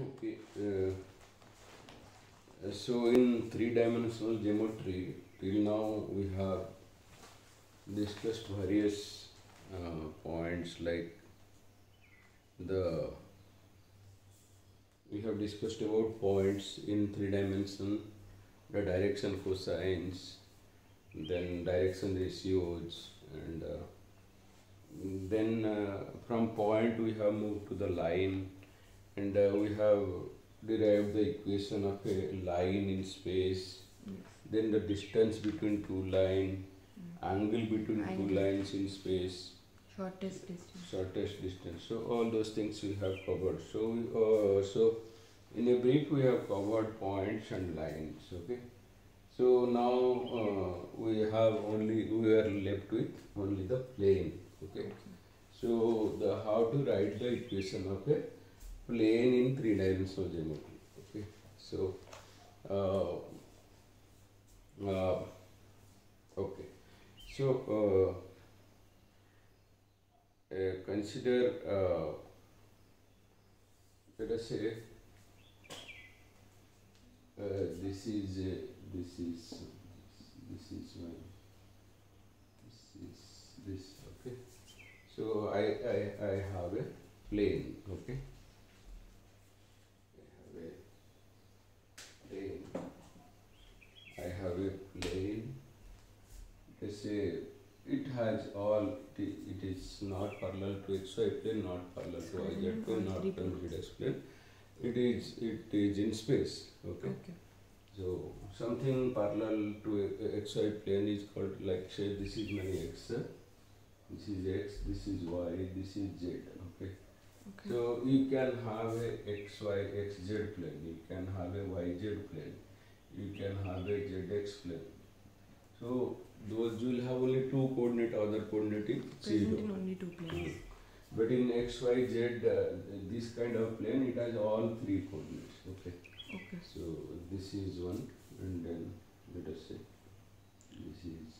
Okay. Uh, so in three-dimensional geometry, till now we have discussed various uh, points like the we have discussed about points in three dimension, the direction cosines, then direction ratios, and uh, then uh, from point we have moved to the line, and uh, we have derived the equation of a line in space, Yes. then the distance between two line, angle between two lines in space, Shortest distance. shortest distance. So all those things we have covered. So uh, so in a brief we have covered points and lines. Okay. So now uh, we have only we are left with only the plane. Okay. So the how to write the equation of a plane in three dimensional geometry. Okay. So uh, uh, okay. So. Uh, uh, consider uh, let us say uh, this is this is this is one this is this okay so I, I, I have a plane okay I have a plane I have a plane let's say it has all it is not parallel to xy plane not parallel to yz plane not parallel to plane. It is it is in space okay? Okay. so something parallel to xy plane is called like say this is my x this is x this is y this is z okay? Okay. so you can have a xy xz plane you can have a yz plane you can have a zx plane so those will have only two coordinate other coordinate is Present zero. in only two planes. but in x y z uh, this kind of plane it has all three coordinates okay? Okay. so this is one and then let us say this is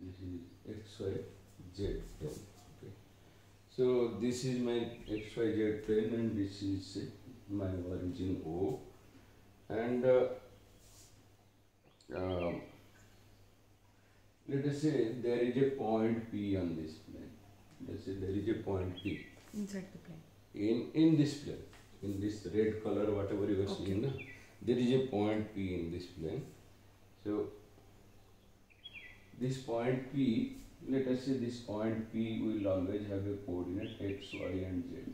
this is x y z plane okay? So this is my x y z plane and this is my origin o and uh, um, let us say there is a point p on this plane. Let us say there is a point p. Inside the plane. in in this plane. In this red color whatever you are Okay. seeing na, there is a point p in this plane. So this point p let us say this point p will always have a coordinate x y and z.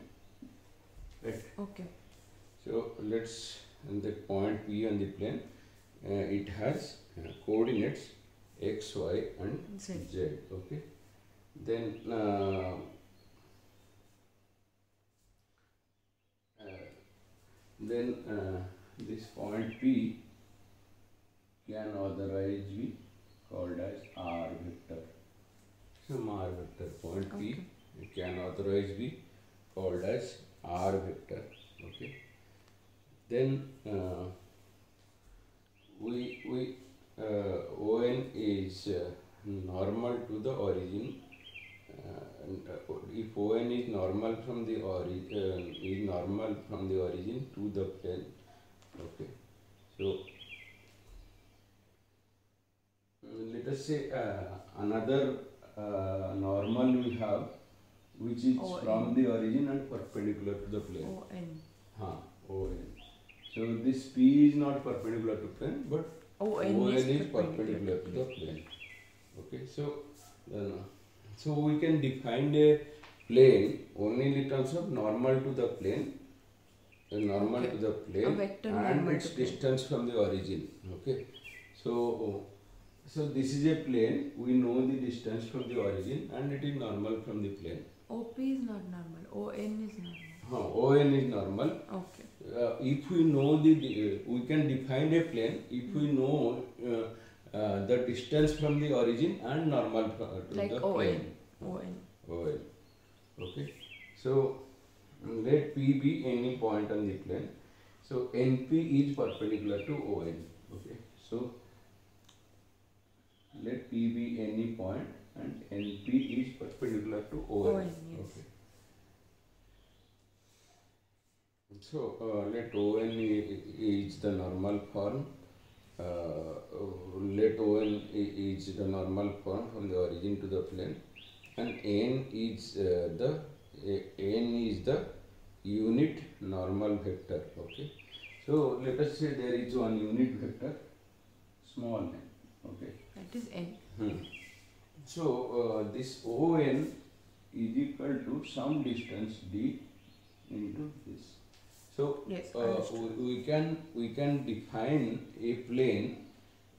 Right? Okay. so let's and the point p on the plane uh, it has uh, coordinates x y and Z. z okay then uh, uh, then uh, this point p can otherwise be called as r vector some r vector point p Okay. can otherwise be called as r vector okay then uh, we we uh, on is uh, normal to the origin uh, and, uh, if on is normal from the origin uh, is normal from the origin to the plane okay so let us say uh, another uh, normal we have which is ON. from the origin and perpendicular to the plane O N. Huh, ON. So this P is not perpendicular to plane, but O ON is, is perpendicular to the plane. Okay, so then, so we can define a plane only in terms of normal to the plane, uh, normal Okay. to the plane, and its to plane. distance from the origin. Okay, so so this is a plane. We know the distance from the origin, and it is normal from the plane. OP is not normal. O N is normal. Huh, ON is normal. Okay. Uh, if we know the, the we can define a plane if we know uh, uh, the distance from the origin and normal fro- to Like the O plane. N. O N. OL. Okay. So let P be any point on the plane. So NP is perpendicular to ON. Okay. So let P be any point and NP is perpendicular to ON. ON, yes. Okay. So uh, let On is the normal form. Uh, let On is the normal form from the origin to the plane, and N is uh, the N is the unit normal vector. Okay. So let us say there is one unit vector, small n. Okay. That is n. Hmm. So uh, this On is equal to some distance d into this. So Yes, uh, we, we can we can define a plane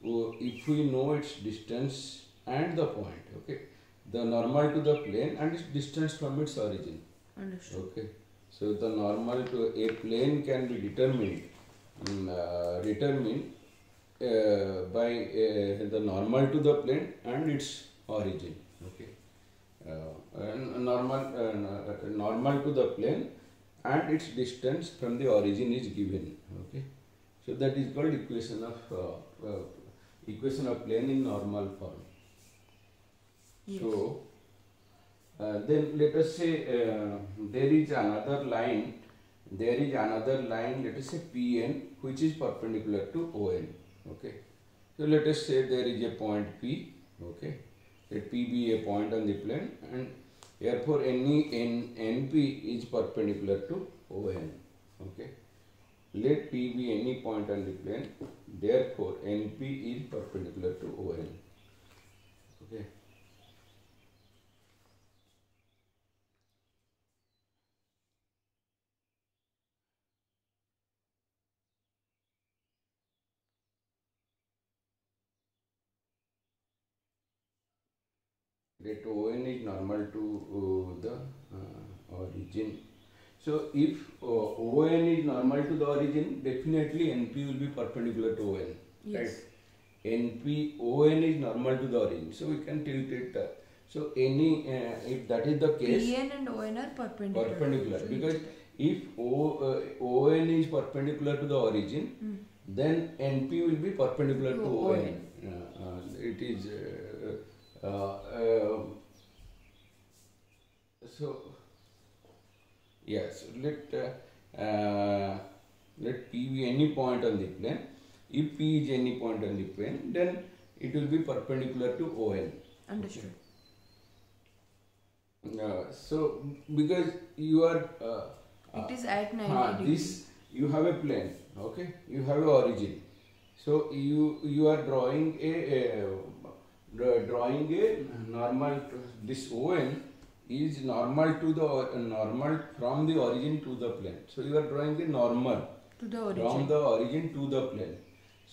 uh, if we know its distance and the point. Okay, the normal to the plane and its distance from its origin. Understood. Okay, so the normal to a plane can be determined mm, uh, determined uh, by uh, the normal to the plane and its origin. Okay, uh, and normal uh, normal to the plane and its distance from the origin is given. Okay, so that is called equation of uh, uh, equation of plane in normal form. Yes. So, uh, then let us say uh, there is another line, there is another line, let us say Pn, which is perpendicular to On. Okay. So, let us say there is a point P, okay. Let P be a point on the plane and therefore any N, NP is perpendicular to On. Okay. Let P be any point on the plane, therefore NP is perpendicular to On. Okay. That ON is normal to uh, the uh, origin. So if uh, ON is normal to the origin, definitely NP will be perpendicular to ON. Yes. Right? NP ON is normal to the origin. So we can tilt it. So any uh, if that is the case, Pn and On are perpendicular. perpendicular because if o, uh, On is perpendicular to the origin, Hmm. then NP will be perpendicular to, To ON. ON. Uh, uh, it is uh, uh, uh, so yes. Let uh, uh, let P be any point on the plane. If P is any point on the plane, then it will be perpendicular to ON. Understood. Uh, so because you are uh, It is at 90 Ah, degrees. this you have a plane, okay? You have a origin. So you you are drawing a, a drawing a normal. This ON is normal to the normal from the origin to the plane. So you are drawing the normal to the from the origin to the plane.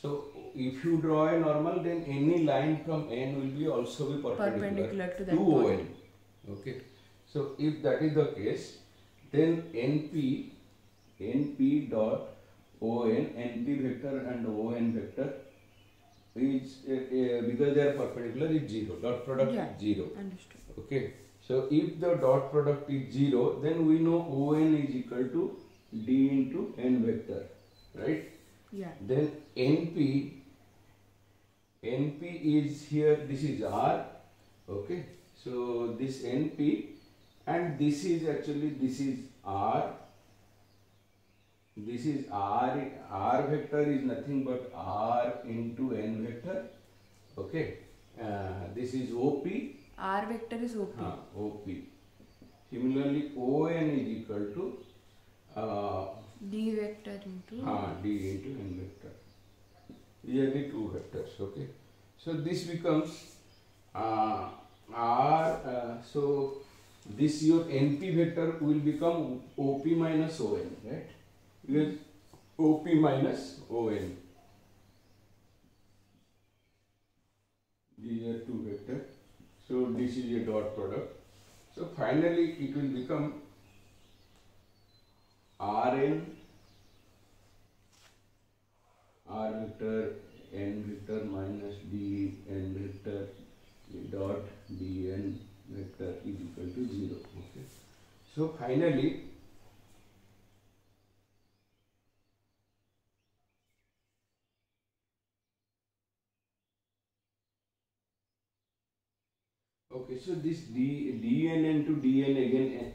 So if you draw a normal, then any line from N will be also be perpendicular, Perpendicular to that to. ON. Okay. So if that is the case, then NP NP dot ON NP vector and ON vector is uh, uh, because they are perpendicular is zero. Dot product Yeah. is zero. Understood. Okay. So if the dot product is zero, then we know On is equal to D into N vector, right? Yeah. Then NP, NP is here, this is R, okay? So this NP and this is actually, this is R, this is R, R vector is nothing but R into N vector, okay? Uh, this is OP, R vector is OP. uh, OP. Similarly, ON is equal to uh, D vector into Ah, D into n vector. These are the two vectors, okay. So this becomes uh, R, uh, so this your NP vector will become OP minus ON, right? Because OP minus ON. These are two vectors. So this is a dot product. So finally it will become Rn r vector n vector minus d n vector dot dn vector is equal to 0 okay so finally okay so this d dn into dn again eh?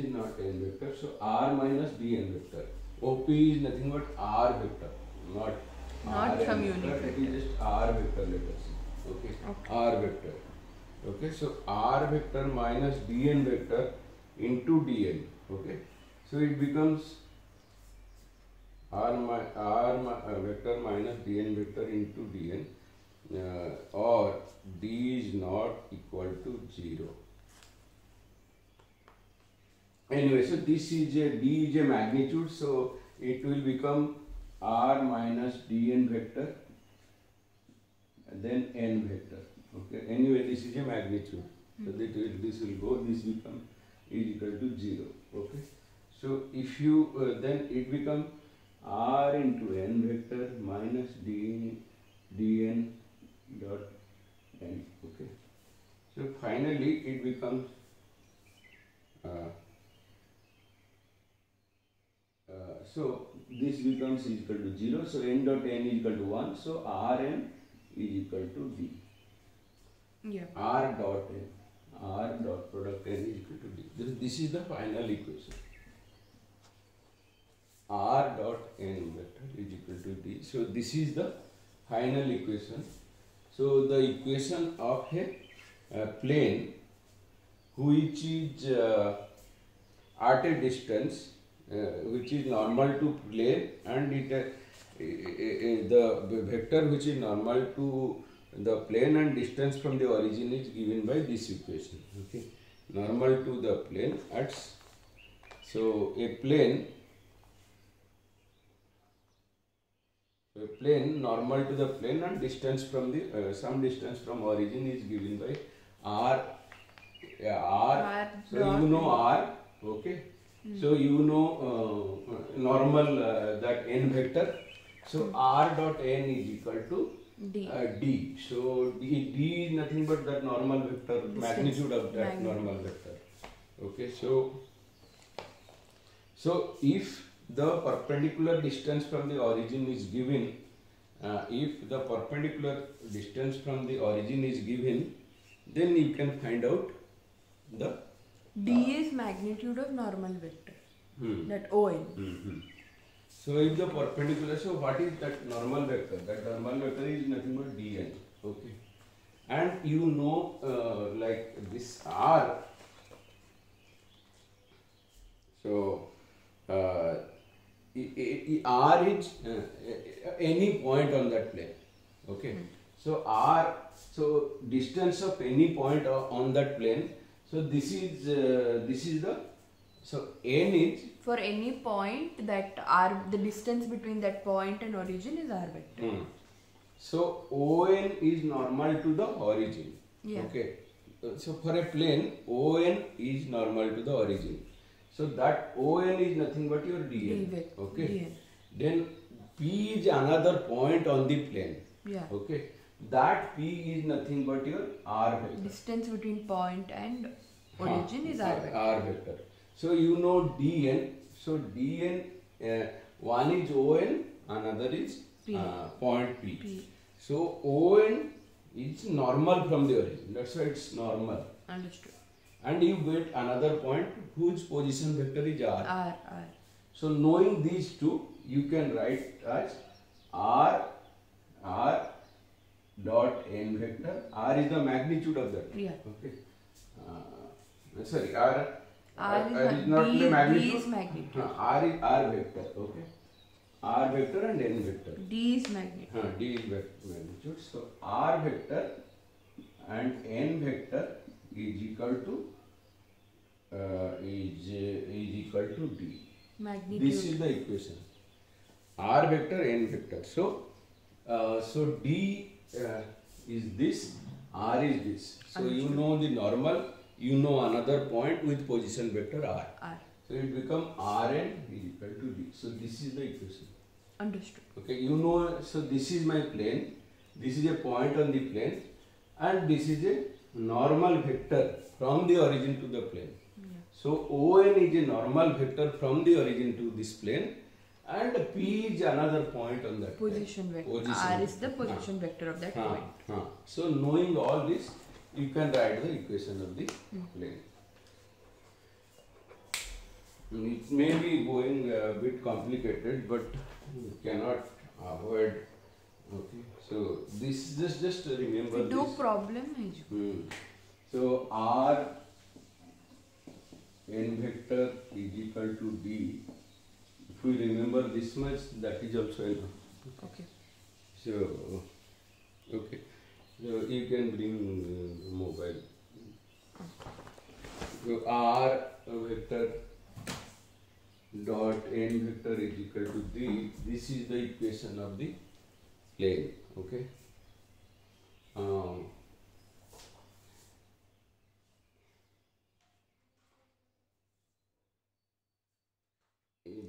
Is not n vector. So r minus dn vector. OP is nothing but r vector, not Not some vector. unit It is just r vector. Let us see. Okay. Okay. R vector. Okay. So r vector minus dn vector into dn. Okay. So it becomes r mi r uh, vector minus dn vector into dn uh, or d is not equal to 0 anyway so this is a d is a magnitude so it will become r minus dn vector and then n vector. Okay? Anyway this is a magnitude. So that will, this will go this will become is equal to 0 okay? So if you uh, then it become r into n vector minus dn dn dot n. Okay? So finally it becomes uh, so this becomes equal to 0 so n dot n is equal to 1 so rn is equal to d Yeah. r dot n r dot product n is equal to d this, this is the final equation r dot n vector is equal to d so this is the final equation so the equation of a, uh plane which is uh, at a distance uh, which is normal to plane and it uh, the vector which is normal to the plane and distance from the origin is given by this equation okay? Normal to the plane at so a plane a plane normal to the plane and distance from the uh, some distance from origin is given by r yeah, r R so you know r okay so you know uh, normal uh, that n vector so r dot n is equal to D. uh, d so d, d is nothing but that normal vector Distance. magnitude of that Magnitude. normal vector okay so so if the perpendicular distance from the origin is given uh, if the perpendicular distance from the origin is given then you can find out the D is magnitude of normal vector. hmm. That ON. Mhm. So if the perpendicular, so what is that normal vector? That normal vector is nothing but dn. Okay. And you know, uh, like this r. So uh, r is uh, any point on that plane. Okay. So r, so distance of any point on that plane. So this is uh, this is the so n is For any point that R, the distance between that point and origin is R vector. Hmm. So ON is normal to the origin. Yeah. Okay. So for a plane, ON is normal to the origin. So that ON is nothing but your DN. D Okay. DN. Then P is another point on the plane. Yeah. Okay. That P is nothing but your R vector. Distance between point and origin Huh. is R vector. R vector. So you know dn. So dn, uh, one is on, another is P. Uh, point p. P. So on is normal from the origin. That's why it's normal. Understood. And you get another point whose position vector is r. R, R. So knowing these two, you can write as r r dot n vector. R is the magnitude of that. Yeah. Okay. Uh, sorry, R. R is R not- not D- the D magnitude. is magnitude. Uh, R is R vector. Okay. R vector and n vector. D is magnitude. Uh, D is vec- magnitude. So R vector and n vector is equal to uh, is is equal to D. Magnitude. This is the equation. R vector, n vector. So, uh, so D uh, is this, R is this. So you know the normal, you know another point with position vector R. R. So it become Rn is equal to D. So this is the equation. Understood. Okay, you know, so this is my plane, this is a point on the plane, and this is a normal vector from the origin to the plane. Yeah. So ON is a normal vector from the origin to this plane, and P is another point on that position vector. Position R is the position ah. vector of that ah. point. Ah. So knowing all this, you can write the equation of the mm. plane. It may be going a bit complicated, but you cannot avoid. Okay, so this just just remember. No this. problem, hmm. So R n vector is equal to d If we remember this much, that is also enough. okay So, okay. So you can bring uh, mobile. So R vector dot n vector is equal to D. This is the equation of the plane. Okay. Um,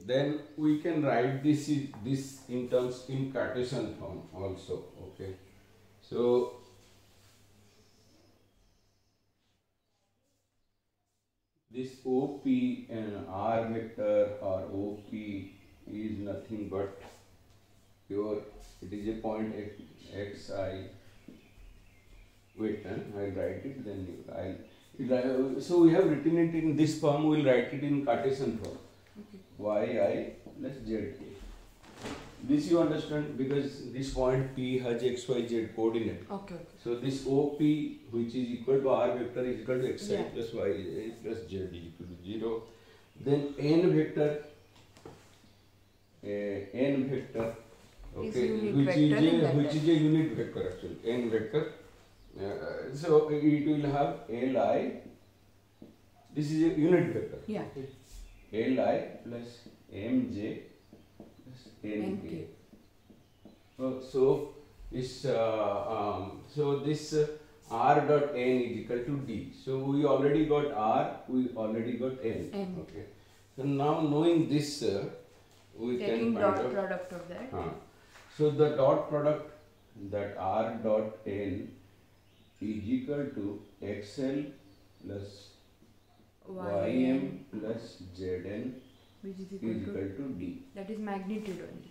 then we can write this this in terms in Cartesian form also. Okay. So this OP and uh, R vector or OP is nothing but your it is a point xi wait huh? I'll write it then I'll so we have written it in this form we'll write it in Cartesian form okay yi plus zk. This you understand because this point P has x, y, z coordinate. okay okay So this OP which is equal to r vector is equal to xi Yeah. plus y i plus z is equal to 0. Then n vector uh, n vector okay unit which vector is a which is a unit vector actually n vector uh, so it will have li this is a unit vector yeah li plus mj plus nk. Oh, so uh, um, so this uh, r dot n is equal to d. So we already got r, we already got n. N. Okay. So now knowing this, uh, we taking can dot find out. product of that Huh. So the dot product that r dot n is equal to xl plus ym plus zn which is is equal to equal to d. that is magnitude only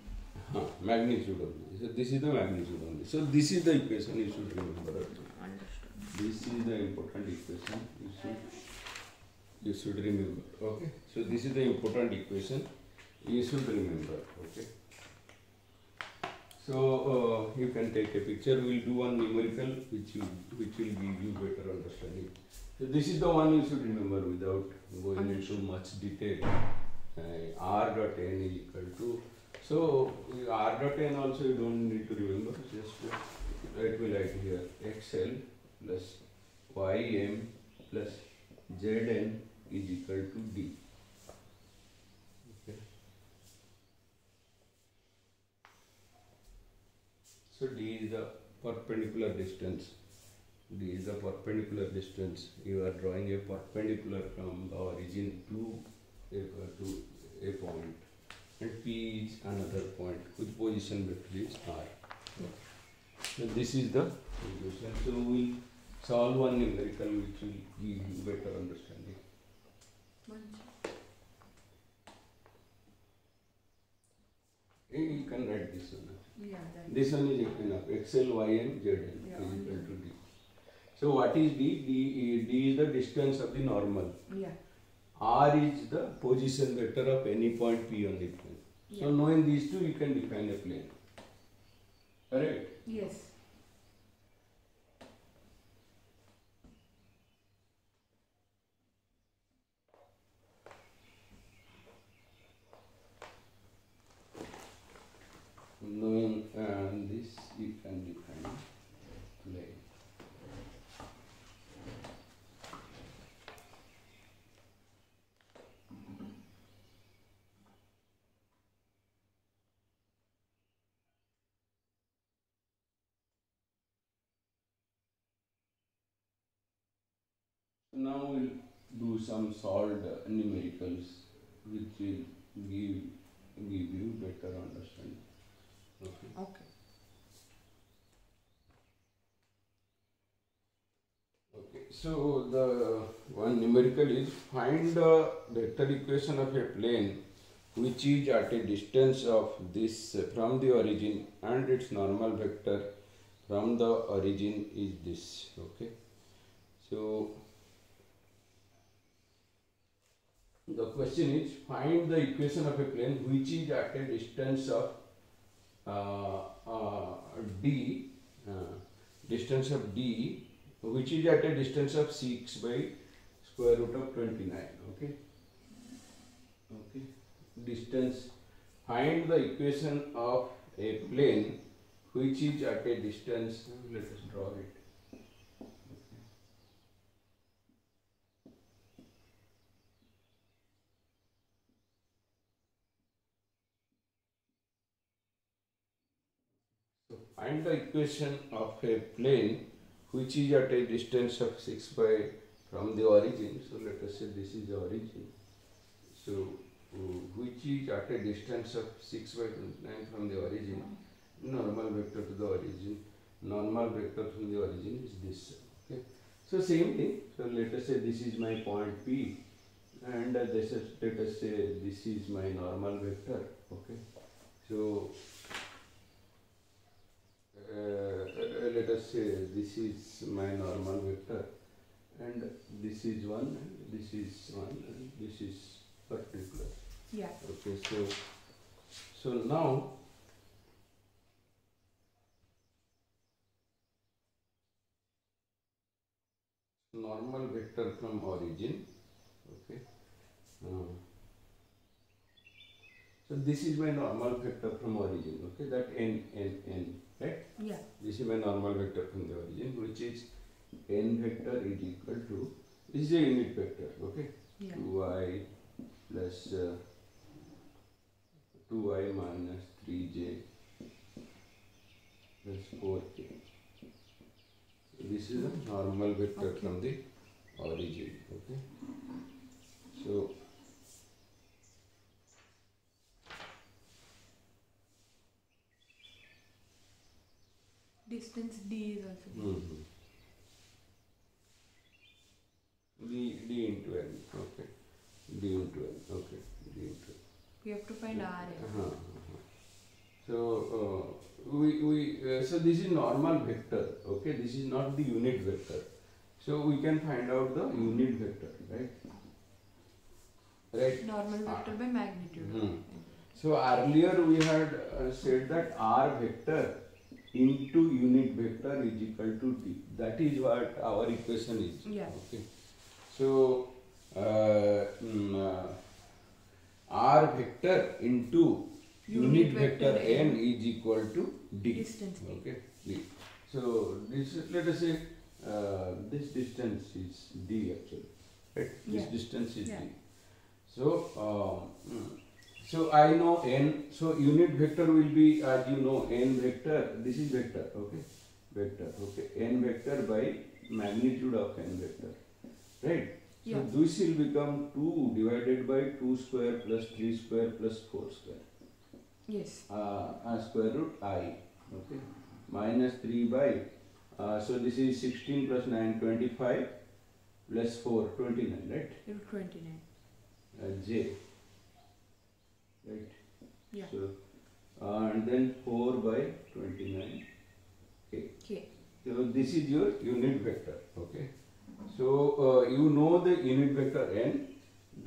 Huh, magnitude only. So this is the magnitude only. So this is the equation you should remember. understood This is the important equation you should you should remember. Okay. So this is the important equation you should remember. Okay. So uh, you can take a picture. We'll do one numerical which you which will give you better understanding. So this is the one you should remember without going into much detail. Uh, r dot n is equal to so r dot n also you don't need to remember. Just uh, write me like here xl plus ym plus zn is equal to d. Okay. So d is the perpendicular distance. D is the perpendicular distance. You are drawing a perpendicular from the origin to a, to a point, and P is another point whose position vector is r. So this is the equation. So we will solve one numerical which will give you better understanding. You can write this one. yeah This one is enough. XL, YN, ZN Yeah, is equal to D. So what is D? D, D is the distance of the normal. yeah R is the position vector of any point P on the plane. So knowing these two, you can define a plane. Correct? yes Knowing uh, this, you can define plane. Now we'll do some solved numericals which will give give you better understanding. Okay. okay Okay. So the one numerical is find the vector equation of a plane which is at a distance of this from the origin and its normal vector from the origin is this. Okay. So the question is find the equation of a plane which is at a distance of uh, uh, d uh, distance of d which is at a distance of 6 by square root of 29 okay? Okay. Distance. Find the equation of a plane which is at a distance let us draw it Find the equation of a plane which is at a distance of 6 by from the origin. So let us say this is the origin. So which is at a distance of 6 by 29 from the origin. Normal vector to the origin. Normal vector from the origin is this. Okay. So same thing. So let us say this is my point P and uh, this is let us say this is my normal vector. Okay. So uh, let us say this is my normal vector and this is one and this is one and this is particular Yeah. okay so so now normal vector from origin okay uh, so this is my normal vector from origin okay that n n n right Yeah. this is my normal vector from the origin which is n vector is equal to this is a unit vector okay Yeah. 2i plus uh, 2i minus 3j plus 4k this is a normal vector Okay. from the origin okay so Distance D is also given. Mhm. D, D into N, okay. D into N, okay. D into N. We have to find R. Uh-huh, uh-huh. So, uh, we, we, uh, so this is normal vector, okay. This is not the unit vector. So we can find out the unit vector, right? Right. Normal vector by magnitude. Hmm. So earlier we had uh, said that r vector into unit vector is equal to d. That is what our equation is. Yeah. Okay. So uh, mm, uh, r vector into unit, Unit vector, vector n n is equal to d. Distance. Okay. D. So this let us say uh, this distance is d actually. Right. Yeah. This distance is Yeah. d. So, um, mm, so I know n. So unit vector will be, as you know, n vector. This is vector, okay? Vector, okay? n vector by magnitude of n vector, right? So Yeah. this will become two divided by two square plus three square plus four square. Yes. Uh, uh, square root i, okay? Minus three by. Uh, so this is sixteen plus nine, twenty-five plus four, twenty-nine, right? Root 29. uh, j right Yeah. so uh, and then 4 by 29 k K. so this is your unit vector okay so uh, you know the unit vector n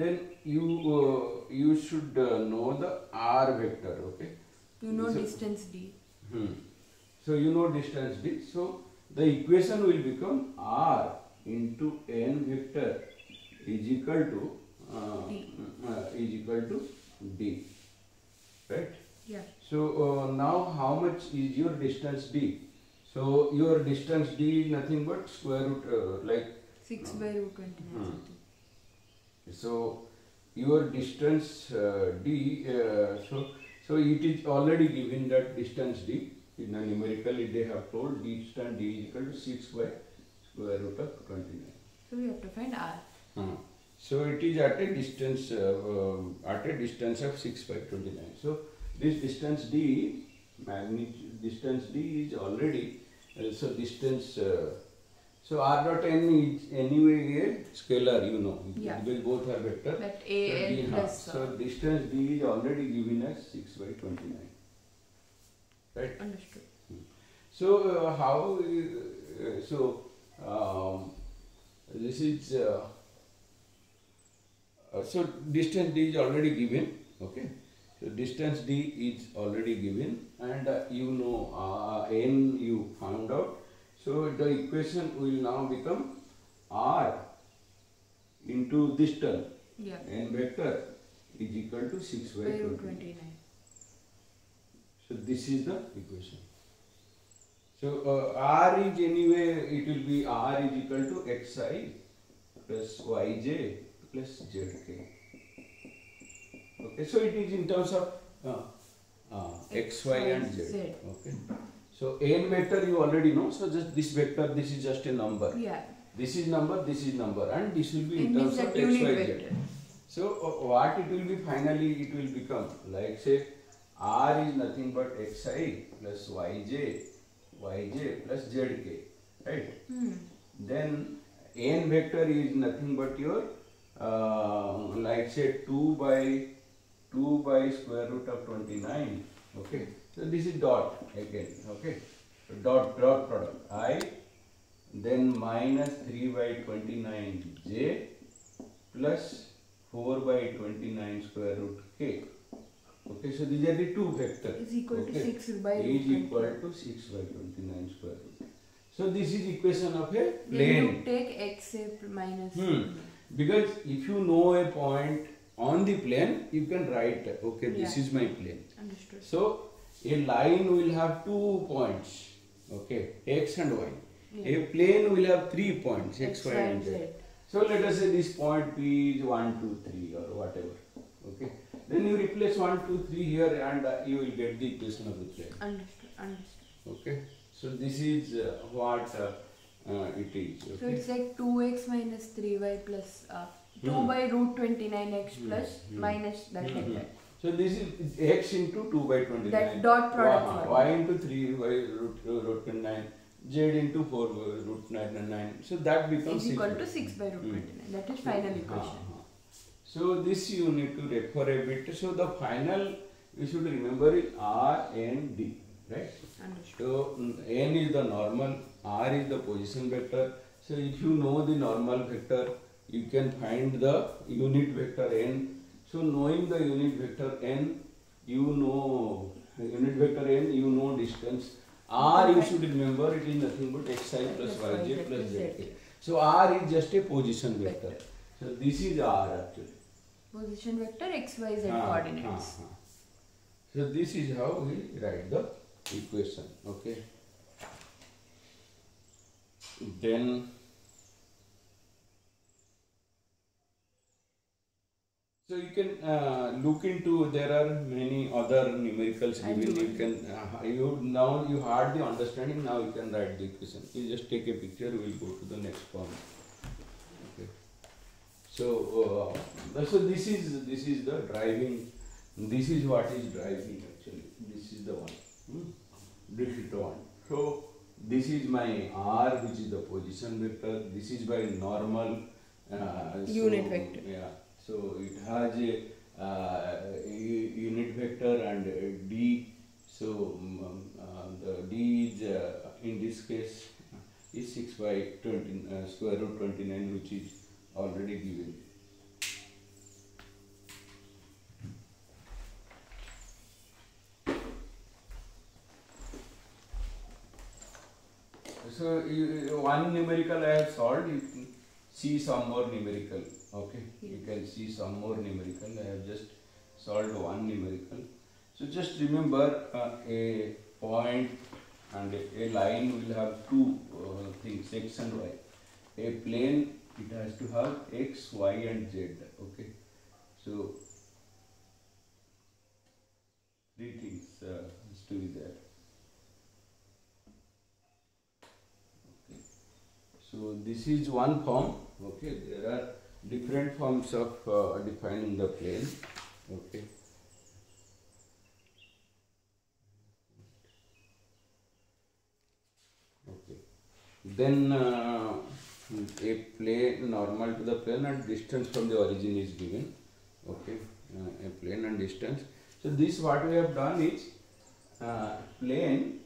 then you uh, you should uh, know the r vector okay You know So- distance D. Hmm. So you know distance d. So the equation will become r into n vector is equal to uh, D. uh, is equal to d. Right. Yeah. So uh, now how much is your distance d? So your distance d is nothing but square root uh, like 6 by root 29 Hmm. so your distance uh, d uh, so so it is already given that distance d in a numerically they have told distance d is equal to 6 by square root of 29 So we have to find R. Hmm. So it is at a distance uh, um, at a distance of 6 by 29 so this distance d magnitude distance d is already uh, so distance uh, so r dot n is anyway a scalar you know Yeah. they both are vector So A L plus. So uh, distance d is already given as 6 by 29. Right? understood. So uh, how, uh, so um, this is, uh, uh, so distance d is already given okay? So distance d is already given and uh, you know uh, n you found out. So the equation will now become r into this term. Yeah. n vector is equal to 6 by By 29 29. so this is the equation. So uh, r is anyway it will be r is equal to xi plus yj plus zk okay so it is in terms of uh, uh, x, y and z. Z. okay so n vector you already know so just this vector this is just a number Yeah. this is number this is number and this will be in terms of x y z so uh, what it will be finally it will become like say r is nothing but xi plus yj yj plus zk right Hmm. then n vector is nothing but your uh, like say 2 by 2 by square root of 29 okay. So this is dot again. Okay. So dot dot product. I then minus 3 by 29 j plus 4 by 29 square root k. Okay. So these are the two vectors. Is equal to 6 by is equal to 6 by 29 square root. So this is equation of a Then plane. you take x minus. Hmm. Because if you know a point on the plane, you can write, okay, this Yeah. is my plane. Understood. So a line will have two points, okay, x and y. Yeah. A plane will have three points, x, y, and z. Z. So let us say this point P is 1, 2, 3 or whatever, okay. Then you replace 1, 2, 3 here and uh, you will get the equation of the plane, Understood. Understood. okay. So this is uh, what uh, uh, it is, So it's like 2x minus 3y plus uh, 2 Hmm. by root 29x Hmm. plus Hmm. minus that like that. So this is x into 2 by 29. That dot product Y, y into 3 by root, uh, root 29. Z into 4 by root 9. So that becomes Is equal to 6 by root Hmm. 29. That is final Uh-huh. equation. So this you need to refer a bit. So the final you should remember is R and D, right? Understood. So mm, n is the normal, r is the position vector. So if you know the normal vector, you can find the unit vector n. So knowing the unit vector n, you know unit vector n, you know distance. r you should remember it is nothing but xi plus Plus yj plus zk. So r is just a position vector. So this is r actually. Position vector x, y, z Ah, coordinates. ah, ah. So this is how we write the equation. Okay. Then so you can uh, look into there are many other numericals I'll given. You can uh, you now you had the understanding. Now you can write the equation. You just take a picture. We will go to the next form. Okay. So, uh, so this is this is the driving. This is what is driving actually. This is the one. Hmm? This is the one. So this is my r, which is the position vector. This is my normal uh, so, Unit vector. Yeah. So it has a uh, unit vector and d. So um, uh, the d is uh, in this case is 6 by 20 uh, square root 29 which is already given. So one numerical I have solved, you can see some more numerical. Okay, you can see some more numerical. I have just solved one numerical. So just remember uh, a point and a, a line will have two uh, things x and y. A plane it has to have x, y, and z. Okay, so three things uh, has to be there. So this is one form. Okay, there are different forms of uh, defining the plane. Okay. Okay. Then uh, a plane normal to the plane and distance from the origin is given. Okay, uh, a plane and distance. So this what we have done is uh, plane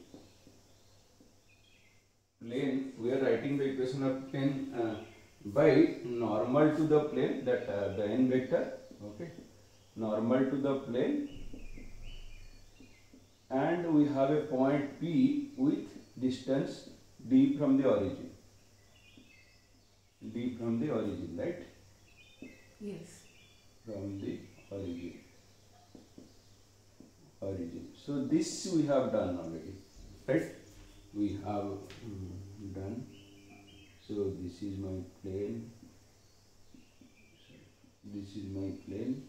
plane we are writing the equation of plane uh, by normal to the plane that uh, the n vector okay? Normal to the plane. And we have a point P with distance d from the origin. D from the origin right? Yes. from the origin. Origin. So this we have done already right we have mm, done. So this is my plane this is my plane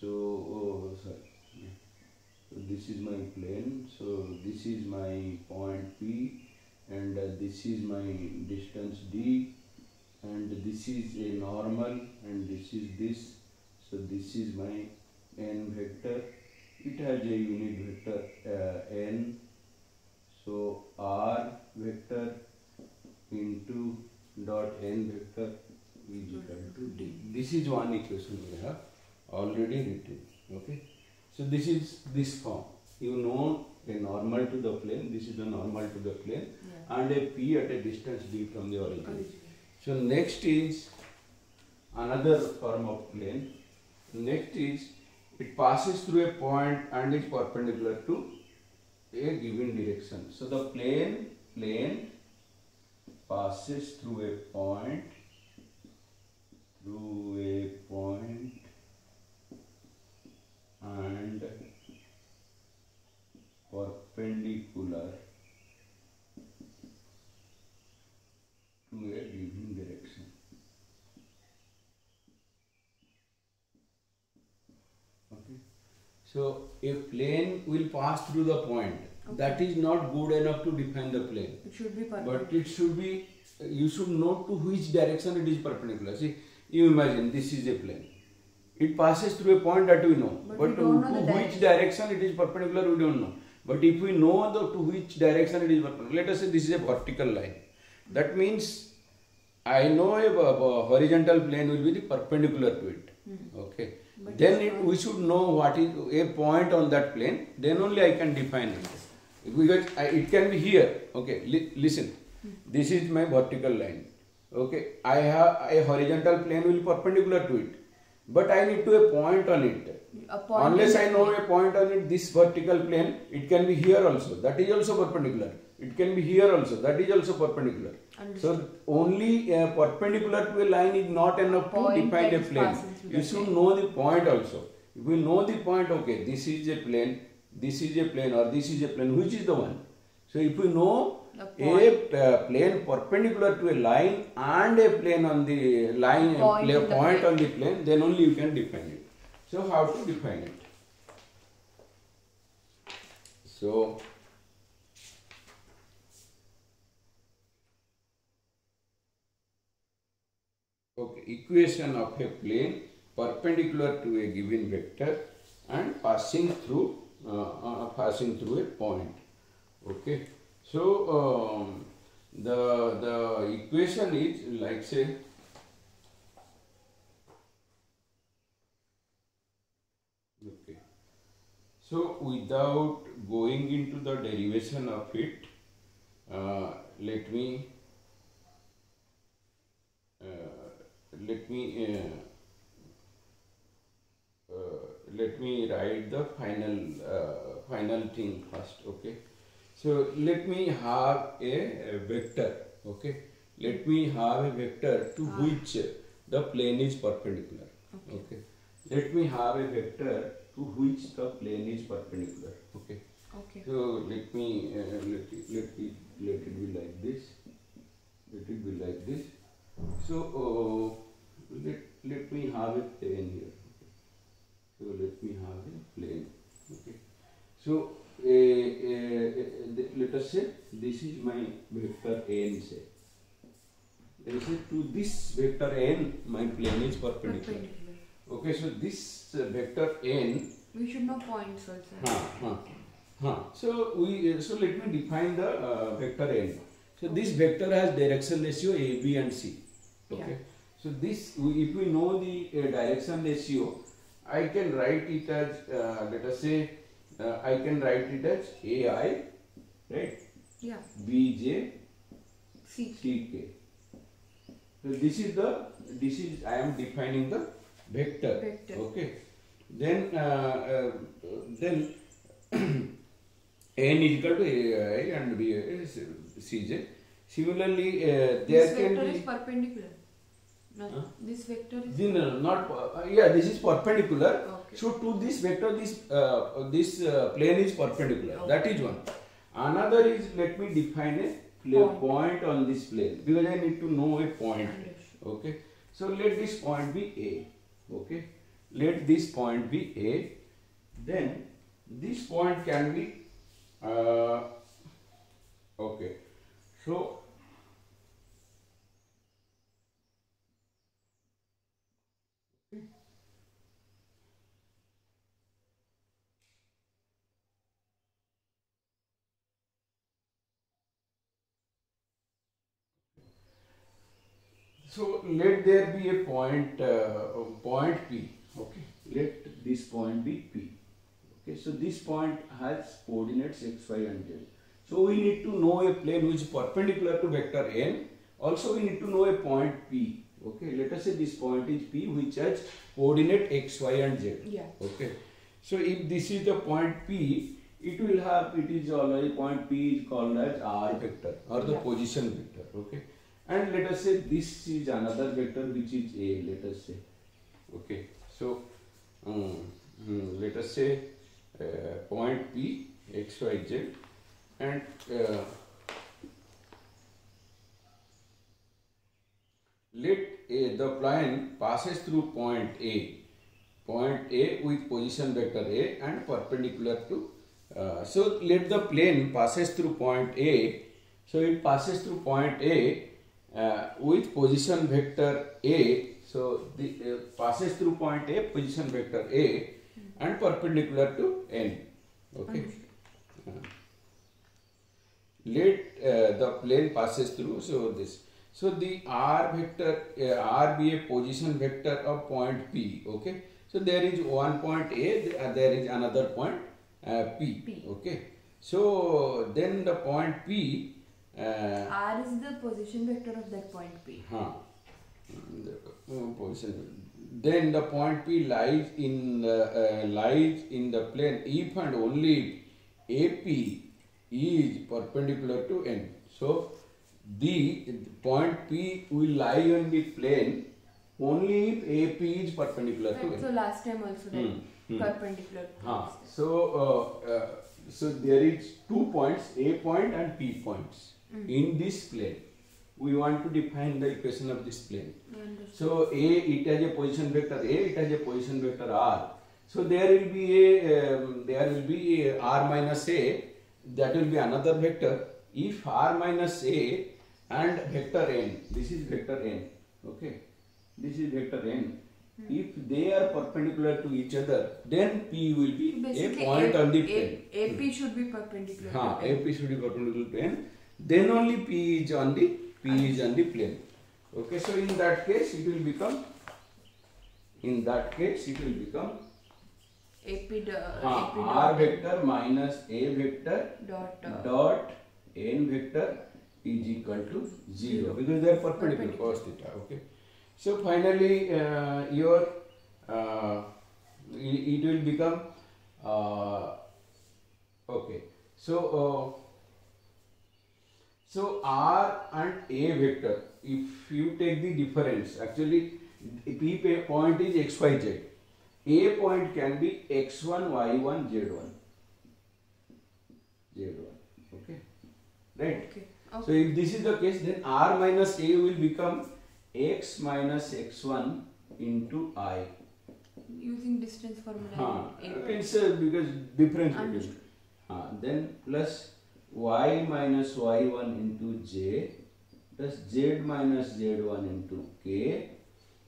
so oh, sorry. So this is my plane so this is my point p and uh, this is my distance d and this is a normal and this is this. So this is my n vector. It has a unit vector uh, n so r vector into dot n vector is equal to d this is one equation we have already written okay so this is this form you know a normal to the plane this is the normal to the plane Yeah. and a p at a distance d from the origin Origin. so next is another form of plane. Next is it passes through a point and is perpendicular to a given direction. So the plane plane passes through a point through a point and perpendicular to a given direction. Okay. So a plane will pass through the point. That is not good enough to define the plane. It should be perpendicular. But it should be, you should know to which direction it is perpendicular. See, you imagine this is a plane. It passes through a point that we know. But But, we to, know to which direction it is perpendicular, we don't know. But if we know the, to which direction it is perpendicular, let us say this is a vertical line. That means I know a, a horizontal plane will be the perpendicular to it. Hmm. Okay. But then it, we should know what is a point on that plane. Then only I can define it. Because I, it can be here. Okay. Li- listen. Hmm. This is my vertical line. Okay. I have a horizontal plane will be perpendicular to it. But I need to a point on it. A point Unless I know a point on it, this vertical plane, it can be here also. That is also perpendicular. It can be here also. That is also perpendicular. Understood. So only uh, perpendicular to a line is not enough to define a plane. You should plane. know the point also. If we know the point, okay, this is a plane, this is a plane, or this is a plane, which is the one? So if we know a uh, plane perpendicular to a line and a plane on the line, Point pla- in the point on the plane, then only you can define it. So how to define it? So Okay, equation of a plane perpendicular to a given vector and passing through uh, uh, passing through a point. Okay, so um, the the equation is like say okay. So without going into the derivation of it, uh, let me let me uh, uh, let me write the final uh, final thing first okay so let me have a, vector okay let me have a vector to which the plane is perpendicular okay. let me have a vector to which the plane is perpendicular okay Okay. so let me uh, let it, let it let it be like this. Let it be like this. So uh, let let me have a plane here. So let me have a plane. Okay. So uh, uh, let us say this is my vector n. Say. Let us say to this vector n, my plane is perpendicular. Perpendicular. Okay. So this uh, vector n We should know points also. Huh, huh, huh. So we so let me define the uh, vector n. So this vector has direction ratio a, b, and c. Okay. Yeah. So this if we know the uh, direction ratio, I can write it as uh, let us say uh, I can write it as a i, right? Yeah. b j See. c k. So this is the this is I am defining the vector. Vector. Okay. Then uh, uh, then n is equal to ai and b is cj. Similarly, uh, there this can vector is perpendicular. No, Huh? this vector is. Uh, not uh, yeah this is perpendicular. Okay. So to this vector this uh, this uh, plane is perpendicular. Okay. That is one. Another is let me define a Point. point on this plane because I need to know a point. Okay. So let this point be A. Okay. Let this point be A. Then this point can be uh, okay. So So let there be a point, uh, point P. Okay, let this point be P. Okay, so this point has coordinates x, y, and z. So we need to know a plane which is perpendicular to vector n. Also, we need to know a point P. Okay, let us say this point is P, which has coordinate x, y, and z. Yeah. Okay. So if this is the point P, it will have, it is already point P is called as R vector or the Yeah. position vector. Okay. And let us say this is another vector which is A, let us say. Okay. So um, hmm, let us say uh, point P, X, Y, Z and uh, let A, the plane passes through point A point A with position vector A and perpendicular to uh, so let the plane passes through point A so it passes through point A uh, with position vector A so the uh, passes through point A position vector A and perpendicular to N okay? Uh, let the plane passes through so this. So the r vector uh, r be a position vector of point p okay? So there is one point a uh, there is another point uh, p, P. okay? So then the point p R is the position vector of that point P. huh, uh, position then the point p lies in the, uh, lies in the plane if and only if ap is perpendicular to n so the point p will lie on the plane only if ap is perpendicular to Right, n so last time also that Hmm, hmm. perpendicular. to Huh. So, uh, uh, so there is two points, A point and P points in this plane. We want to define the equation of this plane. So, A it has a position vector A, it has a position vector R. So there will be a um, there will be a R minus A. That will be another vector. If R minus A and vector n, this is vector n. Okay, this is vector n. If they are perpendicular to each other, then P will be Basically, a point A- on the plane. AP should be perpendicular. to हाँ, N. AP should be perpendicular to n. Then only P is on the P is on the plane. Okay, so in that case it will become. In that case it will become AP, AP R vector minus A vector dot uh, dot n vector is equal to zero because they are perpendicular cos theta. Okay. So finally, uh, your uh, it, it will become uh, okay. So uh, so R and A vector. If you take the difference, actually P point is x y z. A point can be x1, y1, z1. z1. Okay. Right. Okay. So if this is the case, then r minus a will become x minus x1 into i. Using distance formula. Huh. It's uh, because difference between. Huh. Then plus y minus y1 into j plus z minus z1 into k.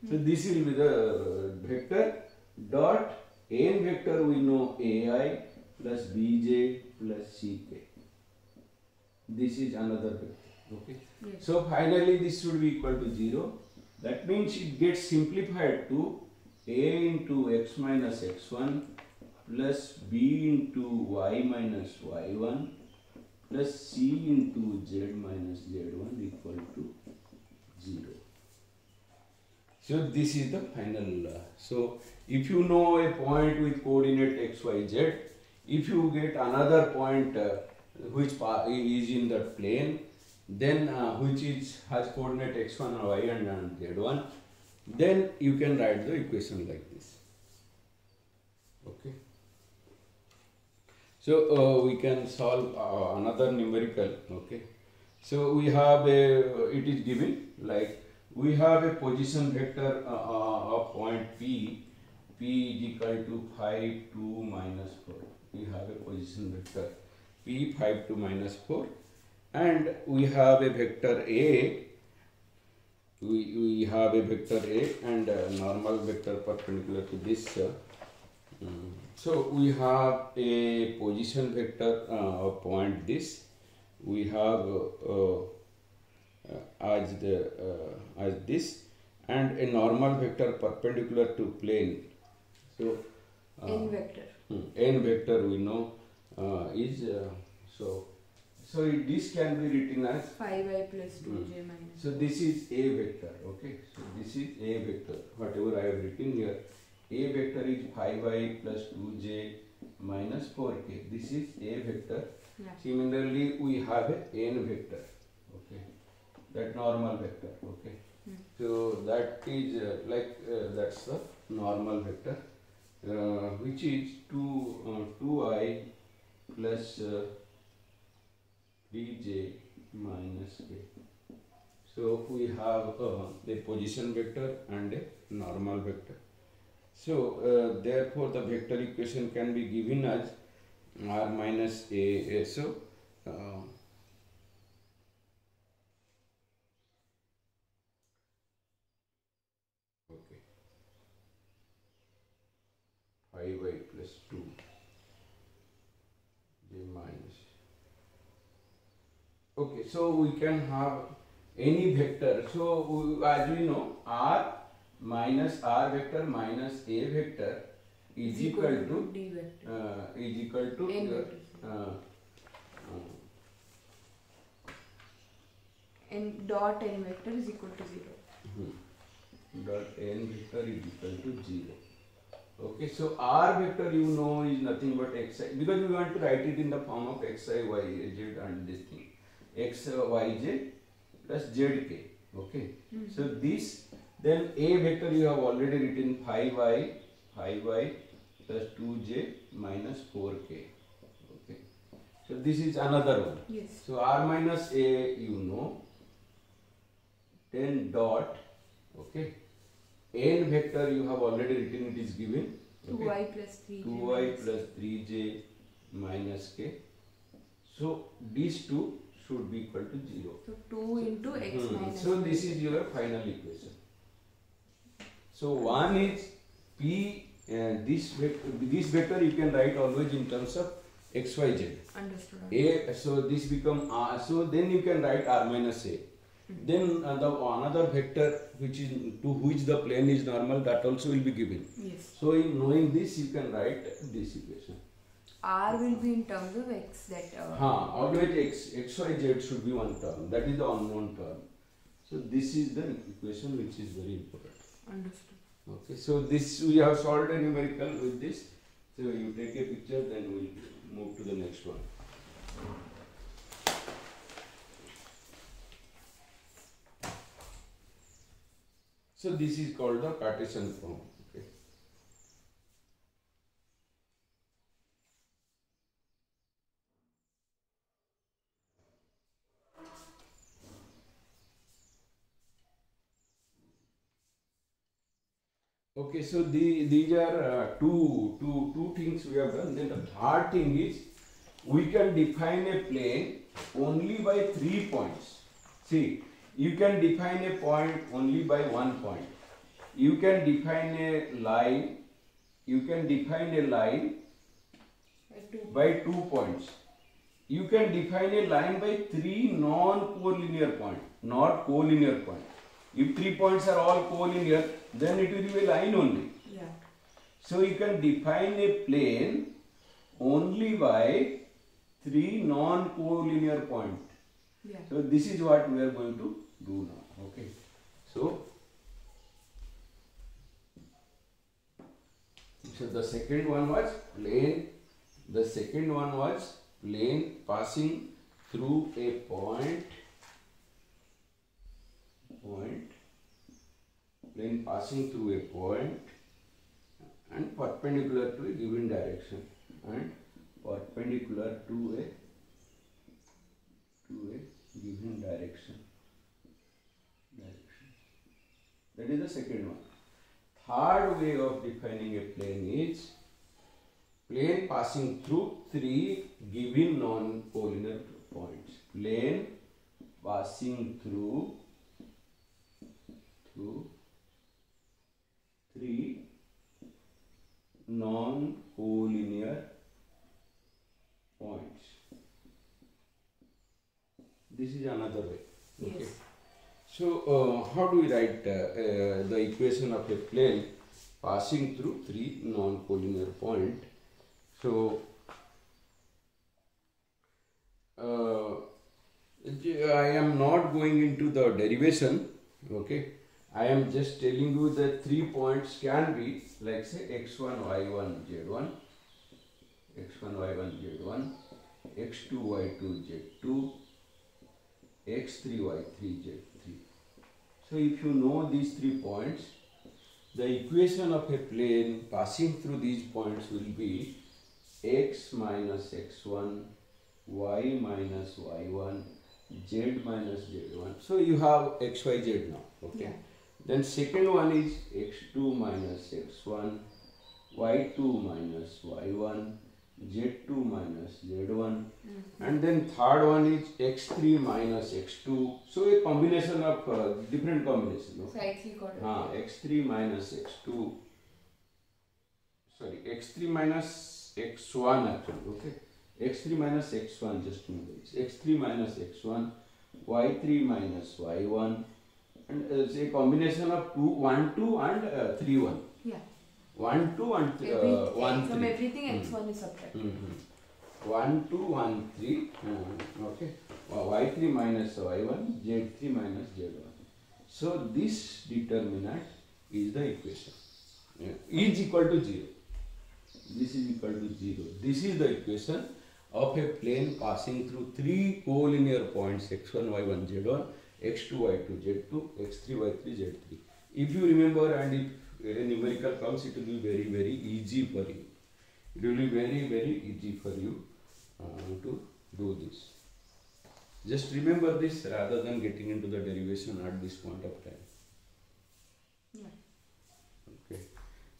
So hmm. this will be the uh, vector dot n vector we know ai plus bj plus ck. This is another vector. Okay. Yes. So finally this should be equal to 0. That means it gets simplified to a into x minus x1 plus b into y minus y1 plus c into z minus z1 equal to 0. So this is the final. Uh, so if you know a point with coordinate x, y, z, if you get another point uh, which is in that plane, then uh, which is has coordinate x1, or y, and, and z1, then you can write the equation like this. Okay. So uh, we can solve uh, another numerical. Okay. So we have a, it is given like we have a position vector uh, of point P, P is equal to 5, 2, minus 4. We have a position vector P, 5, 2, minus 4. And we have a vector A, we, we have a vector A and a normal vector perpendicular to this. Uh, mm. so we have a position vector uh, point this. We have uh, uh, as the uh, as this and a normal vector perpendicular to plane. So uh, n vector. Hmm, n vector we know uh, is uh, so so this can be written as 5i plus 2j minus. so this is a vector okay so this is a vector whatever I have written here a vector is 5i plus 2j minus 4k this is a vector. Yeah. similarly we have a n vector okay? That normal vector okay? Hmm. so that is uh, like uh, that's the normal vector uh, which is 2 uh, 2i plus uh, 3j minus k. So we have uh, a position vector and a normal vector so uh, therefore the vector equation can be given as r minus a, so uh, okay. 5y plus 2 j minus. Okay so we can have any vector. So as we know r minus r vector minus a vector is equal to d vector. uh, is equal to N your, uh, uh, n dot n vector is equal to 0. hmm, dot n vector is equal to 0 okay so r vector you know is nothing but xi because we want to write it in the form of xi y z and this thing x y j plus z k okay Hmm. so this then a vector you have already written 5y 5y plus 2j minus 4k okay so this is another one Yes. so r minus a you know 10 dot okay n vector you have already written it is given 2i plus 3j 2y plus 3j minus k so these two should be equal to 0 So 2 into x Hmm, minus So this is your final equation. So one is p. Uh, this vector, this vector you can write always in terms of x y z. Understood. A. So this become r. So then you can write r minus a. Then uh, the another vector which is to which the plane is normal that also will be given. Yes. So in knowing this you can write this equation. R will be in terms of x that. Uh, Huh, always x, x, y, z should be one term. That is the unknown term. So this is the equation which is very important. Understood. Okay, so this we have solved a numerical with this. So you take a picture, then we'll move to the next one. So this is called the Cartesian form. Okay. So the, these are uh, two, two, two things we have done. Then the third thing is we can define a plane only by three points. See, you can define a point only by one point. You can define a line, you can define a line by two points. You can define a line by three non-collinear points, not collinear points. If three points are all collinear, then it will be a line only. Yeah. So you can define a plane only by three non-collinear point. Yeah. So this is what we are going to do now. Okay. So, so the second one was plane. The second one was plane passing through a point. Point Plane passing through a point and perpendicular to a given direction and perpendicular to a to a given direction. Direction. That is the second one. Third way of defining a plane is plane passing through three given non-collinear points. Plane passing through through three non-collinear points. This is another way. Okay. Yes. So, uh, how do we write uh, uh, the equation of a plane passing through three non-collinear point? So, uh, I am not going into the derivation, okay? I am just telling you that three points can be like say x1, y1, z1, x1, y1, z1, x2, y2, z2, x3, y3, z3. So if you know these three points, the equation of a plane passing through these points will be x minus x1, y minus y1, z minus z1. So you have x, y, z now. Okay. Yeah. Then second one is x2 minus x1, y2 minus y1, z2 minus z1, and then third one is x3 minus x2. So a combination of uh, different combination. Order. Ah, x3 minus x2. Sorry, x3 minus x1 actually. Okay, x3 minus x1 just remember this. x3 minus x1, y3 minus y1, and uh, a combination of two, one, two, and uh, three, one. Yeah. One, two, and uh, Every, one, from three. everything Mm. x1 is subtracted. Mhm. One, two, one, three. uh, okay. Uh, Y3 minus Y1, Z3 minus Z1. So this determinant is the equation. Yeah. Is equal to zero. This is equal to zero. This is the equation of a plane passing through three collinear points x1, y1, z1, x2, y2, z2, x3, y3, z3. If you remember and if a numerical comes, it will be very, very easy for you. It will be very, very easy for you uh, to do this. Just remember this rather than getting into the derivation at this point of time. Yeah. Okay.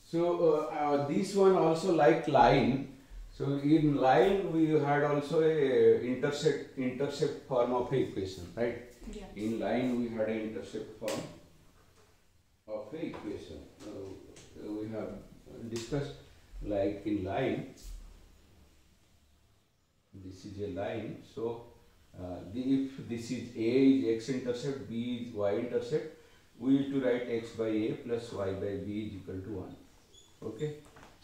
So uh, uh, this one also like line. So in line we had also a intercept intercept form of a equation, right? Yeah. In line we had an intercept form of a equation. Uh, we have discussed like in line. This is a line. So uh, the, if this is A is x intercept, B is y intercept, we need to write x by a plus y by b is equal to 1. Okay.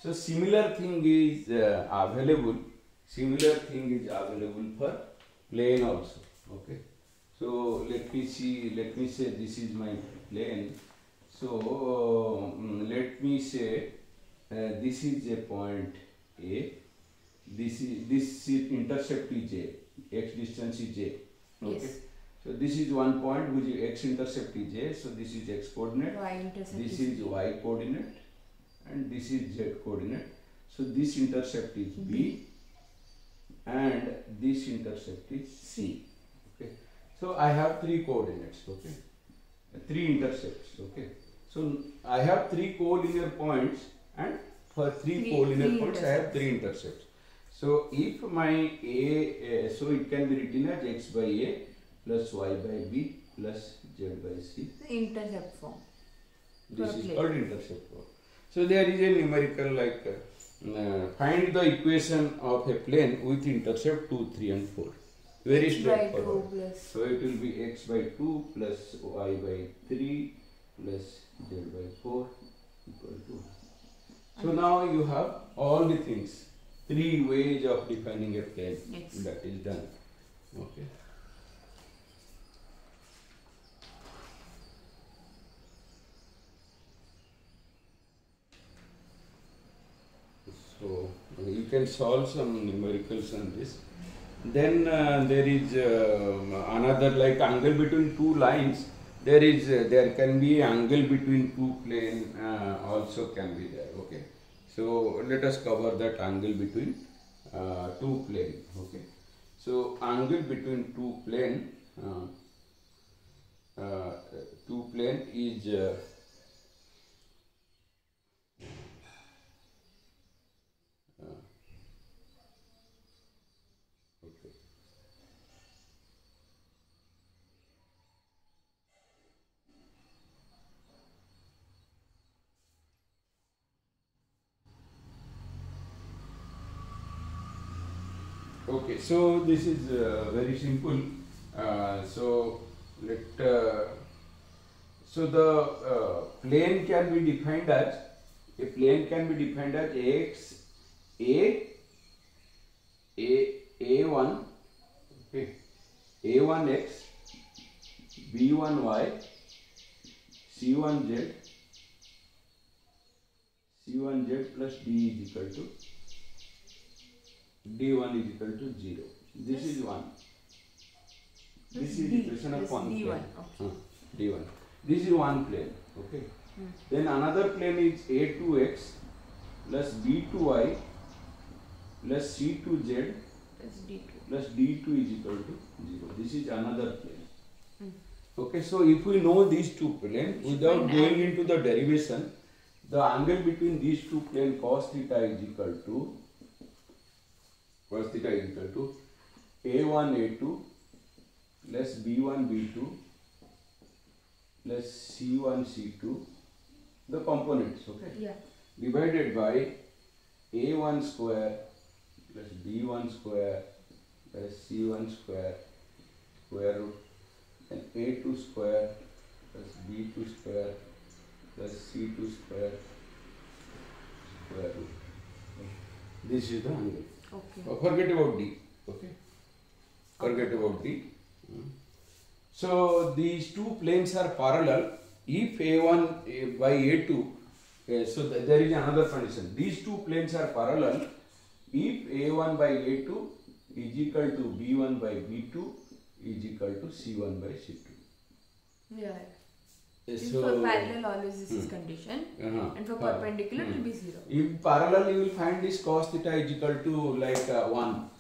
So similar thing is uh, available. Similar thing is available for plane also. Okay. So let me see. Let me say this is my plane. So um, let me say uh, this is a point A. This is this is intercept is J. X distance is J. Okay. Yes. So this is one point which is x intercept is a, so this is x coordinate, Y intercept this is is y coordinate, and this is z coordinate. So this intercept is b, and this intercept is c. Okay. So I have three coordinates. Okay. Three intercepts. Okay. So I have three collinear points, and for three, Three- collinear points I have three intercepts. So if my a, uh, so it can be written as x by a plus y by b plus z by c. intercept form. This is called intercept form. So there is a numerical like uh, find the equation of a plane with intercept 2, 3 and 4. Very straightforward. So it will be x by 2 plus y by 3 plus z by 4 equal to 1. So now you have all the things. Three ways of defining a plane. Yes. That is done. Okay. you can solve some numericals on this. Then uh, there is um another like angle between two lines. There is uh, there can be angle between two plane uh, also can be there. Okay. So let us cover that angle between uh, two plane. Okay. So angle between two plane. Uh, uh, two plane is uh, okay. Okay, so this is uh, very simple. Uh, so let uh, so the plane can be defined as a plane can be defined as x a a a one okay a one x b one y c one z c one z plus d is equal to d1 is equal to 0. This is 1. This This is equation of one D1, plane. okay. Huh, D1. This is one plane. Okay. Hmm. Then another plane is A2x plus B2y plus C2z That's D2. plus D2 is equal to 0. This is another plane. Hmm. Okay, so if we know these two planes, without going into the derivation, the angle between these two planes cos theta is equal to cos theta is equal to a1 a2 plus b1 b2 plus c1 c2 the components okay Yeah. divided by a1 square plus b1 square plus c1 square square root and a2 square plus b2 square plus c2 square square root. This is the angle. Okay. Uh, Forget about D. Okay. Forget about D. So these two planes are parallel. If A1 eh, by A2, eh, so th- there is another condition. These two planes are parallel. If A1 by A2 is equal to B1 by B2 is equal to C1 by C2. Yeah. Eh, If So, for parallel always this is Hmm. condition uh-huh. and for Uh, perpendicular it hmm. will be zero. If parallel, you will find this cos theta is equal to like uh, 1.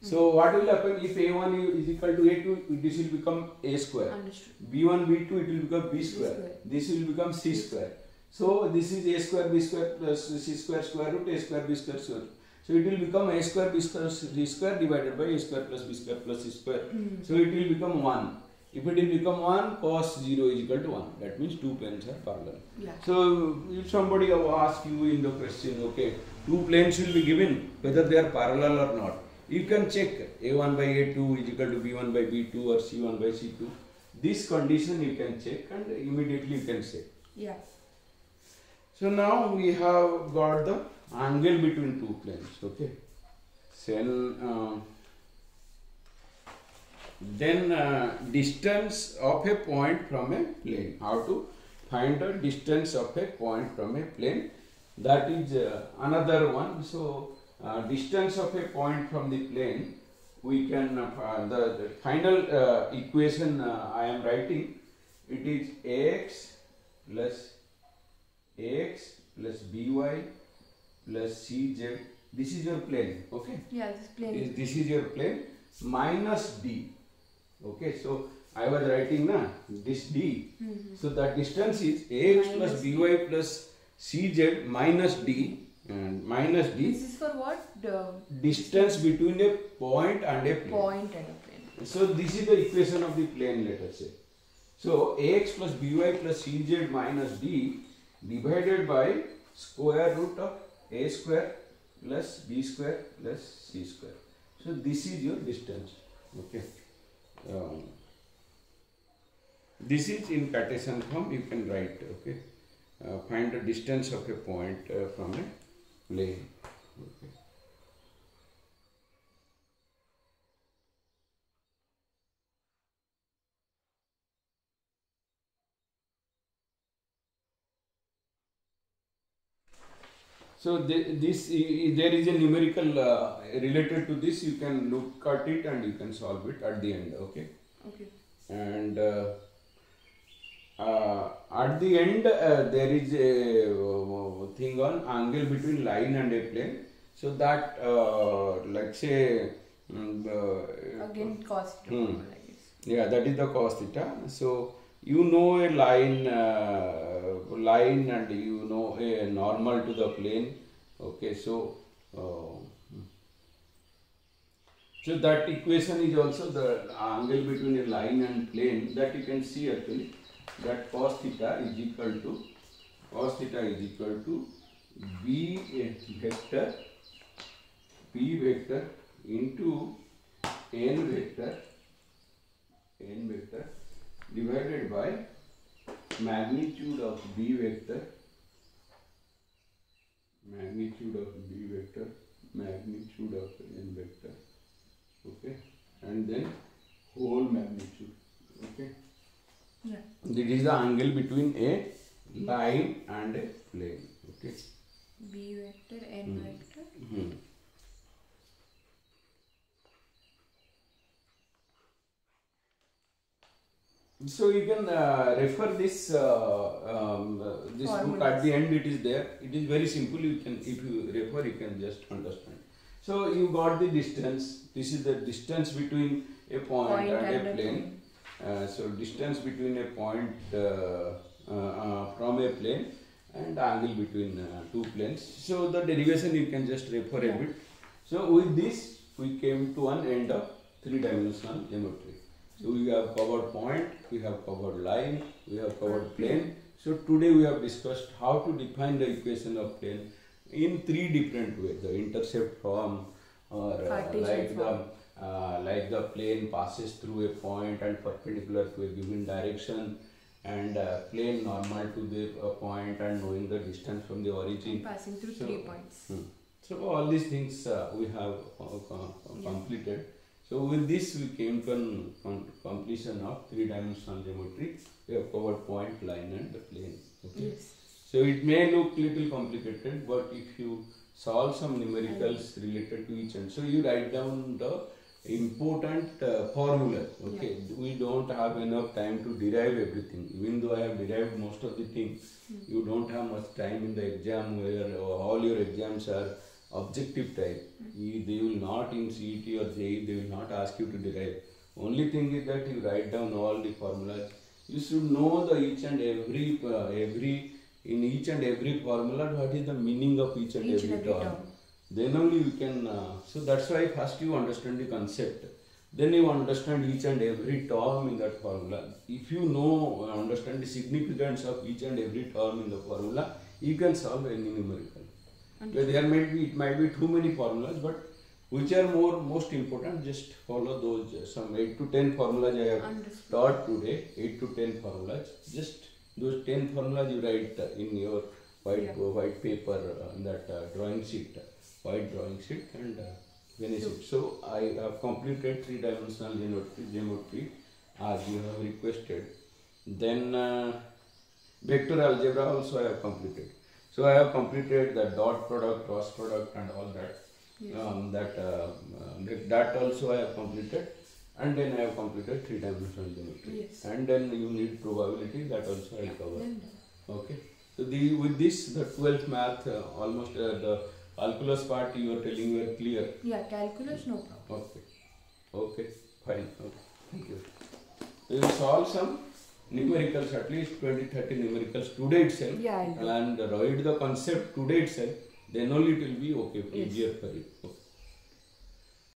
So what will happen if a1 is equal to a2, this will become a square. Understood. b1, b2, it will become b square. square. This will become c square. So this is a square b square plus c square square root a square b square square. So it will become a square b square c square divided by a square plus b square plus c square. So it will become 1. If it will become 1, cos 0 is equal to 1. That means two planes are parallel. Yeah. So if somebody ask you in the question, okay, two planes will be given, whether they are parallel or not. You can check A1 by A2 is equal to B1 by B2 or C1 by C2. This condition you can check and immediately you can say. Yeah. So now we have got the angle between two planes, okay. Then, uh, then uh, distance of a point from a plane. How to find the distance of a point from a plane? That is uh, another one. So uh, distance of a point from the plane, we can uh, the, the final uh, equation uh, I am writing. It is ax plus ax plus by plus cz. This is your plane, okay? Yeah, this plane. Is- This is your plane minus d. Okay, so I was writing na this d. Mhm. So that distance is ax plus Minus d. by plus cz minus d and minus d This is for what? The distance between a point and a plane. point and a plane. So this is the equation of the plane, let us say. So ax plus by plus cz minus d divided by square root of a square plus b square plus c square. So this is your distance. Okay. Um, this is in Cartesian form. You can write. Okay. Uh, find the distance of a point uh, from a plane. Okay. So the, this there is a numerical uh, related to this. You can look at it and you can solve it at the end. Okay. Okay. And uh, uh, at the end uh, there is a uh, thing on angle between line and a plane. So that uh, like say. uh, Again, cost. Hmm. Yeah, that is the cos theta. So you know a line, uh, line, and you know a normal to the plane. Okay, so uh, so that equation is also the angle between a line and plane that you can see actually that cos theta is equal to cos theta is equal to b vector p vector into n vector n vector divided by magnitude of b vector magnitude of b vector magnitude of n vector okay and then whole magnitude okay Yeah. this is the angle between a line and a plane okay B vector, N Hmm. vector. Hmm. So you can uh, refer this uh, um, uh, this book at the end. It is there. It is very simple. You can if you refer, you can just understand. So you got the distance. This is the distance between a point, Point and, and a plane. Uh, so distance between a point uh, uh, from a plane and angle between uh, two planes. So the derivation you can just refer a bit. So with this we came to an end of three-dimensional geometry. So we have covered point, we have covered line, we have covered plane. So today we have discussed how to define the equation of plane in three different ways: the intercept form, or uh, like the uh, like the plane passes through a point and perpendicular to a given direction, and uh, plane normal to the uh, point and knowing the distance from the origin. Passing through So- three points. Hmm. So all these things uh, we have uh, co- Yeah. So with this we came to completion of three-dimensional geometry. We have covered point, line, and the plane. Okay. Yes. So it may look little complicated, but if you solve some numericals related to each and so you write down the important uh, formulas. Okay, we don't have enough time to derive everything. Even though I have derived most of the things, you don't have much time in the exam where all your exams are objective type. They will not in CET or JEE, they will not ask you to derive. Only thing is that you write down all the formulas. You should know the each and every uh, every in each and every formula what is the meaning of each and Each every every term. term. Then only you can. Uh, so that's why first you understand the concept. Then you understand each and every term in that formula. If you know uh, understand the significance of each and every term in the formula, you can solve any numerical. But there might be it might be too many formulas, but which are more most important, just follow those uh, some eight to ten formulas I have Understood. taught today. Eight to ten formulas. Just those ten formulas you write uh, in your white Yeah. uh, white paper uh, in that uh, drawing sheet, uh, white drawing sheet, and uh, finish it. So I have completed three dimensional geometry, geometry as you have requested. Then uh, vector algebra also I have completed. So I have completed the dot product, cross product, and all that. Yes. Um, that, uh, that also I have completed, and then I have completed three dimensional geometry. Yes. And then you need probability that also I will cover. Okay. So the with this the twelfth math uh, almost uh, the calculus part you are telling were clear. yeah, calculus no problem. Okay. Okay. Fine. Okay. Thank you. Will solve some numericals at least 20 30 numericals today itself Yeah, and write the concept today itself then only it will be okay Yes. easier for you okay